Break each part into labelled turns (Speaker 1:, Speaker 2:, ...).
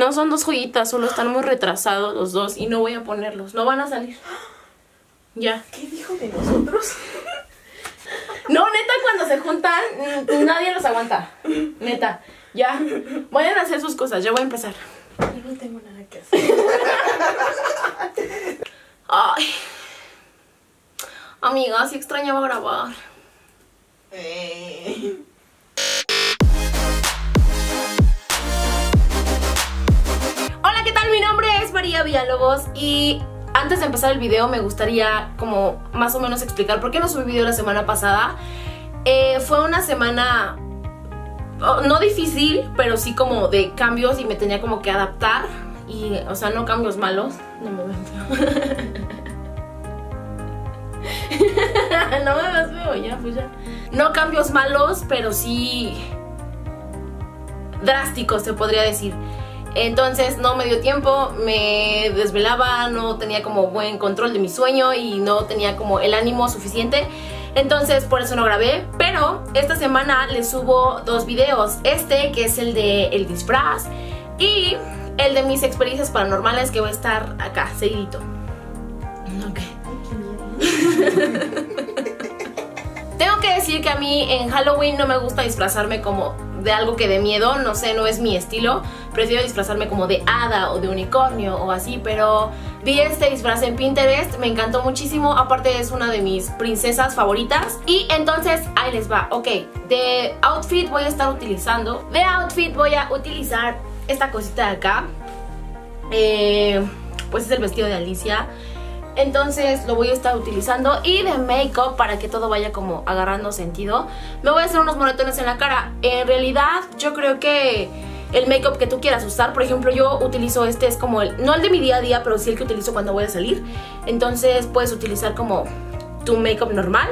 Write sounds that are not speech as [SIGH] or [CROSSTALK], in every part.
Speaker 1: No son dos joyitas, solo están muy retrasados los dos y no voy a ponerlos. No van a salir. Ya.
Speaker 2: ¿Qué dijo de nosotros?
Speaker 1: No, neta, cuando se juntan, mm, nadie los aguanta. Neta. Ya. Vayan a hacer sus cosas, ya voy a empezar.
Speaker 2: Yo no tengo nada que hacer.
Speaker 1: Ay. Amiga, sí extrañaba grabar.
Speaker 2: Eh.
Speaker 1: Villalobos y antes de empezar el video me gustaría como más o menos explicar por qué no subí video la semana pasada. Eh, fue una semana oh, no difícil, pero sí como de cambios y me tenía como que adaptar. Y, o sea, no cambios malos. [LAUGHS] No me no me ya, pues ya. No cambios malos, pero sí drásticos, se podría decir. Entonces no me dio tiempo, me desvelaba, no tenía como buen control de mi sueño y no tenía como el ánimo suficiente. Entonces por eso no grabé, pero esta semana les subo dos videos. Este que es el de el disfraz y el de mis experiencias paranormales que va a estar acá, seguidito. Ok. [LAUGHS] Tengo que decir que a mí en Halloween no me gusta disfrazarme como de algo que de miedo, no sé, no es mi estilo. Prefiero disfrazarme como de hada o de unicornio o así, pero vi este disfraz en Pinterest, me encantó muchísimo, aparte es una de mis princesas favoritas. Y entonces ahí les va, ok, de outfit voy a estar utilizando, de outfit voy a utilizar esta cosita de acá. Eh, pues es el vestido de Alicia. Entonces lo voy a estar utilizando y de make-up para que todo vaya como agarrando sentido. Me voy a hacer unos moretones en la cara. En realidad yo creo que el make-up que tú quieras usar, por ejemplo yo utilizo este, es como el, no el de mi día a día, pero sí el que utilizo cuando voy a salir. Entonces puedes utilizar como tu make-up normal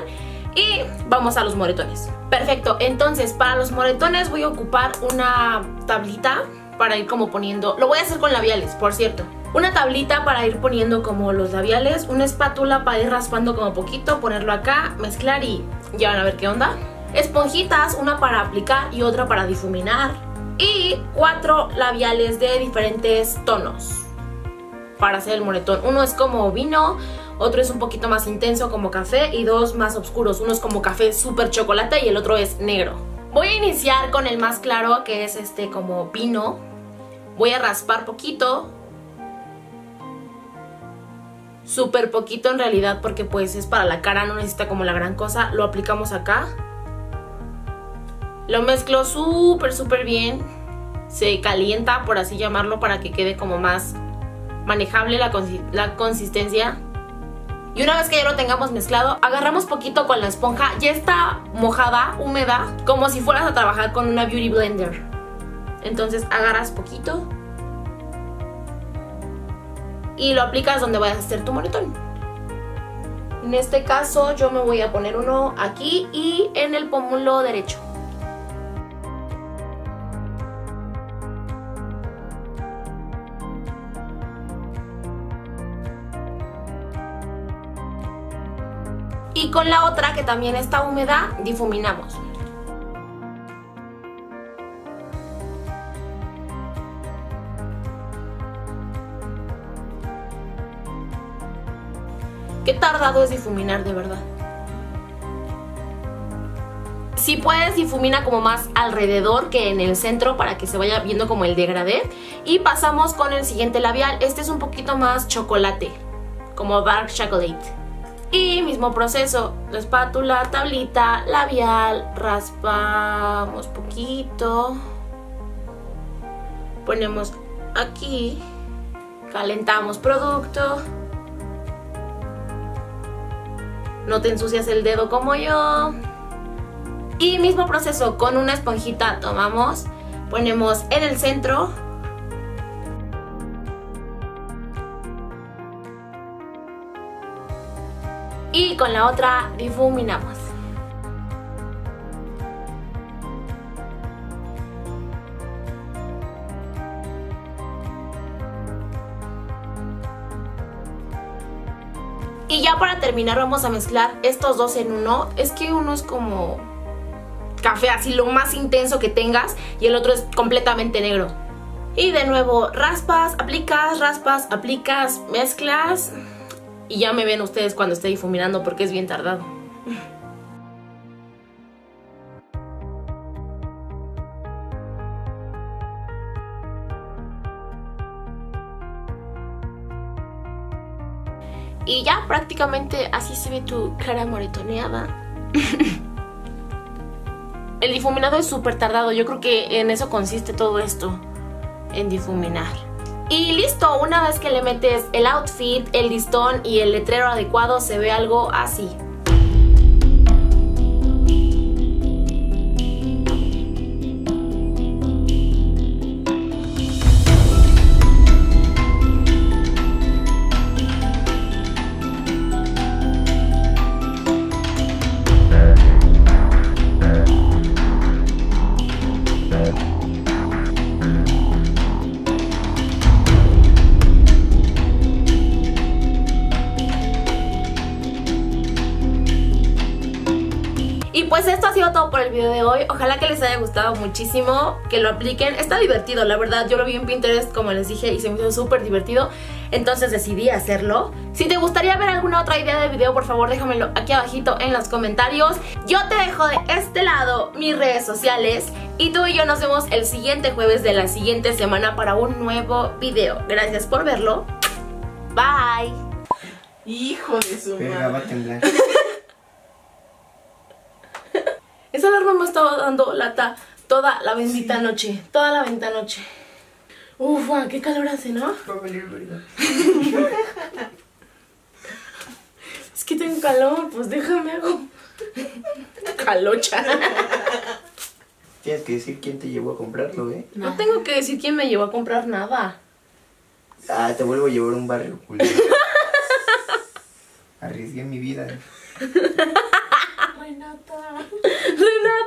Speaker 1: y vamos a los moretones. Perfecto, entonces para los moretones voy a ocupar una tablita para ir como poniendo, lo voy a hacer con labiales, por cierto. Una tablita para ir poniendo como los labiales, una espátula para ir raspando como poquito, ponerlo acá, mezclar y ya van a ver qué onda. Esponjitas, una para aplicar y otra para difuminar. Y cuatro labiales de diferentes tonos para hacer el moretón. Uno es como vino, otro es un poquito más intenso como café y dos más oscuros. Uno es como café súper chocolate y el otro es negro. Voy a iniciar con el más claro que es este como vino. Voy a raspar poquito súper poquito en realidad porque pues es para la cara, no necesita como la gran cosa. Lo aplicamos acá. Lo mezclo súper, súper bien. Se calienta, por así llamarlo, para que quede como más manejable la, la consistencia. Y una vez que ya lo tengamos mezclado, agarramos poquito con la esponja. Ya está mojada, húmeda, como si fueras a trabajar con una Beauty Blender. Entonces agarras poquito y lo aplicas donde vayas a hacer tu moretón. En este caso yo me voy a poner uno aquí y en el pómulo derecho. Y con la otra que también está húmeda, difuminamos. Qué tardado es difuminar de verdad. Si puedes, difumina como más alrededor que en el centro para que se vaya viendo como el degradé. Y pasamos con el siguiente labial. Este es un poquito más chocolate, como dark chocolate. Y mismo proceso, la espátula, tablita, labial, raspamos poquito. Ponemos aquí, calentamos producto. no te ensucias el dedo como yo. Y mismo proceso, con una esponjita tomamos, ponemos en el centro. Y con la otra difuminamos. Y ya para terminar vamos a mezclar estos dos en uno. Es que uno es como café así lo más intenso que tengas y el otro es completamente negro. Y de nuevo, raspas, aplicas, raspas, aplicas, mezclas. Y ya me ven ustedes cuando esté difuminando porque es bien tardado. Y ya prácticamente así se ve tu cara moretoneada. [LAUGHS] El difuminado es súper tardado, yo creo que en eso consiste todo esto, en difuminar. Y listo, una vez que le metes el outfit, el listón y el letrero adecuado se ve algo así. Pues esto ha sido todo por el video de hoy. Ojalá que les haya gustado muchísimo, que lo apliquen. Está divertido, la verdad. Yo lo vi en Pinterest, como les dije, y se me hizo súper divertido. Entonces decidí hacerlo. Si te gustaría ver alguna otra idea de video, por favor déjamelo aquí abajito en los comentarios. Yo te dejo de este lado mis redes sociales. Y tú y yo nos vemos el siguiente jueves de la siguiente semana para un nuevo video. Gracias por verlo. Bye.
Speaker 2: Hijo de su
Speaker 3: Verga, va a
Speaker 2: madre. [LAUGHS]
Speaker 1: Esa alarma me estaba dando lata toda la bendita noche. Toda la bendita noche. Ufa, qué calor hace, ¿no? [LAUGHS] Es que tengo calor, pues déjame hago. Calocha.
Speaker 3: Tienes que decir quién te llevó a comprarlo, ¿eh?
Speaker 1: No tengo que decir quién me llevó a comprar nada.
Speaker 3: Ah, te vuelvo a llevar a un barrio culero. [LAUGHS] Arriesgué mi vida.
Speaker 2: Renata. Luna.